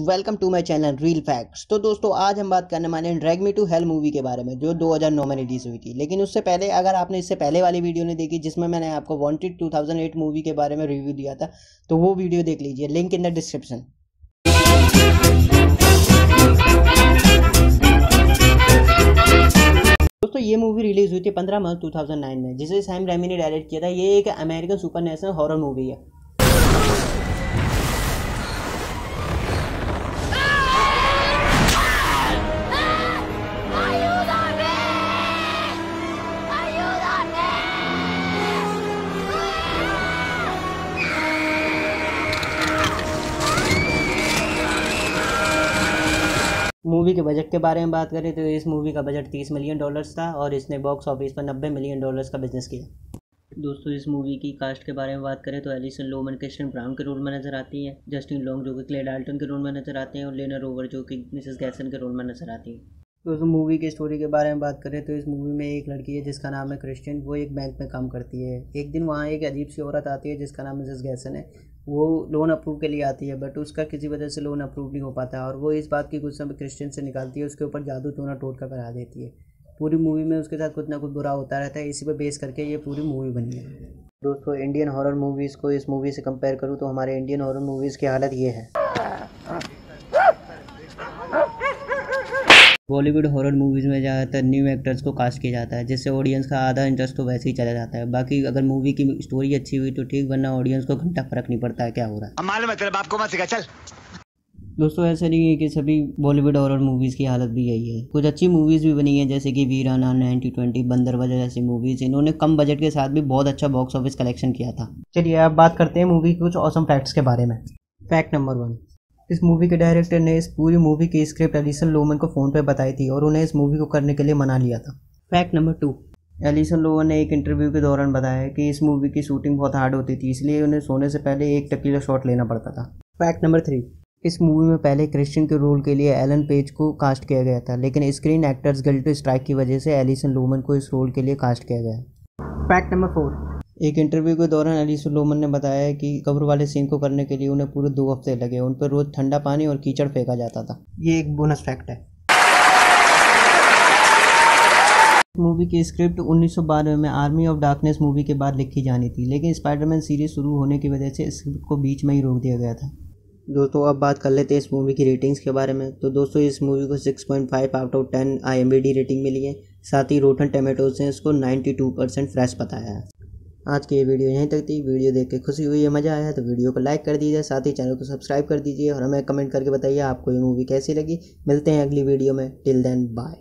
Welcome to my channel reel facts तो दोस्तों, आज हम बात करने वाले हैं drag me to hell movie के बारे में, जो 2009 में रिलीज़ हुई थी। लेकिन उससे पहले, अगर आपने इससे पहले वाली वीडियो नहीं देखी, जिसमें मैंने आपको वांटेड 2008 मूवी के बारे में रिव्यू दिया था तो वो वीडियो देख लीजिए। लिंक इन द डिस्क्रिप्शन दोस्तों, ये मूवी रिलीज़ हुई थी 15 मार्च 2009 में, जिसे सैम रेमी ने डायरेक्ट किया था। ये एक अमेरिकन सुपर हॉरर मूवी है। मूवी के बजट के बारे में बात करें तो इस मूवी का बजट 30 मिलियन डॉलर्स था और इसने बॉक्स ऑफ़िस पर 90 मिलियन डॉलर्स का बिज़नेस किया। दोस्तों, इस मूवी की कास्ट के बारे में बात करें तो एलिसन लोमन क्रिस्टन ब्राउन के रोल में नज़र आती है जस्टिन लॉन्ग जो कि क्ले डाल्टन के रोल में नज़र आते हैं, और लेना रोवर जो कि मिसेस गैसन के रोल में नज़र आती है। दोस्तों, मूवी की स्टोरी के बारे में बात करें तो इस मूवी में एक लड़की है जिसका नाम है क्रिस्टियन वो एक बैंक में काम करती है। एक दिन वहाँ एक अजीब सी औरत आती है जिसका नाम मिसेस गैसन है। वो लोन अप्रूव के लिए आती है बट उसका किसी वजह से लोन अप्रूव नहीं हो पाता और वो इस बात की गुस्सा में क्रिश्चियन से निकालती है, उसके ऊपर जादू टोना टोटका करा देती है। पूरी मूवी में उसके साथ कुछ ना कुछ बुरा होता रहता है, इसी पर बेस करके ये पूरी मूवी बनी है। दोस्तों इंडियन हॉरर मूवीज़ को इस मूवी से कंपेयर करूँ तो हमारे इंडियन हॉरर मूवीज़ की हालत ये है। बॉलीवुड हॉरर मूवीज़ में ज़्यादातर न्यू एक्टर्स को कास्ट किया जाता है जिससे ऑडियंस का आधा इंटरेस्ट तो वैसे ही चला जाता है। बाकी अगर मूवी की स्टोरी अच्छी हुई तो ठीक वरना ऑडियंस को घंटा फ़र्क नहीं पड़ता है क्या हो रहा है। मालूम है तेरे बाप को मत सिखा चल। दोस्तों ऐसा नहीं है कि सभी बॉलीवुड हॉरर मूवीज़ की हालत भी यही है। कुछ अच्छी मूवीज़ भी बनी है जैसे कि वीराना नाइनटी ट्वेंटी बंदर वजह जैसी मूवीज़। इन्होंने कम बजट के साथ भी बहुत अच्छा बॉक्स ऑफ़िस कलेक्शन किया था। चलिए अब बात करते हैं मूवी के कुछ औसम फैक्ट्स के बारे में। फैक्ट नंबर वन इस मूवी के डायरेक्टर ने इस पूरी मूवी की स्क्रिप्ट एलिसन लोमन को फ़ोन पर बताई थी और उन्हें इस मूवी को करने के लिए मना लिया था। Fact number two Alison Lohman ने एक इंटरव्यू के दौरान बताया कि इस मूवी की शूटिंग बहुत हार्ड होती थी इसलिए उन्हें सोने से पहले एक टकीला शॉट लेना पड़ता था। फैक्ट नंबर थ्री इस मूवी में पहले क्रिश्चियन के रोल के लिए एलन पेज को कास्ट किया गया था लेकिन स्क्रीन एक्टर्स गिल्ट स्ट्राइक की वजह से एलिसन लोमन को इस रोल के लिए कास्ट किया गया। फैक्ट नंबर फोर एक इंटरव्यू के दौरान एलिसन लोमन ने बताया कि कब्र वाले सीन को करने के लिए उन्हें पूरे दो हफ़्ते लगे। उन पर रोज ठंडा पानी और कीचड़ फेंका जाता था। ये एक बोनस फैक्ट है। मूवी की स्क्रिप्ट उन्नीस में आर्मी ऑफ़ डार्कनेस मूवी के बाद लिखी जानी थी लेकिन स्पाइडरमैन सीरीज़ शुरू होने की वजह से स्क्रिप्ट को बीच में ही रोक दिया गया था। दोस्तों अब बात कर लेते हैं इस मूवी की रेटिंग्स के बारे में। तो दोस्तों इस मूवी को 6.5 आउट ऑफ़ 10 आई रेटिंग मिली है। साथ ही रोटन टमाटोज ने इसको 92 परसेंट फ्रेश बताया है। आज की ये वीडियो यहीं तक थी। वीडियो देख के खुशी हुई है मज़ा आया तो वीडियो को लाइक कर दीजिए, साथ ही चैनल को सब्सक्राइब कर दीजिए और हमें कमेंट करके बताइए आपको ये मूवी कैसी लगी। मिलते हैं अगली वीडियो में। Till then bye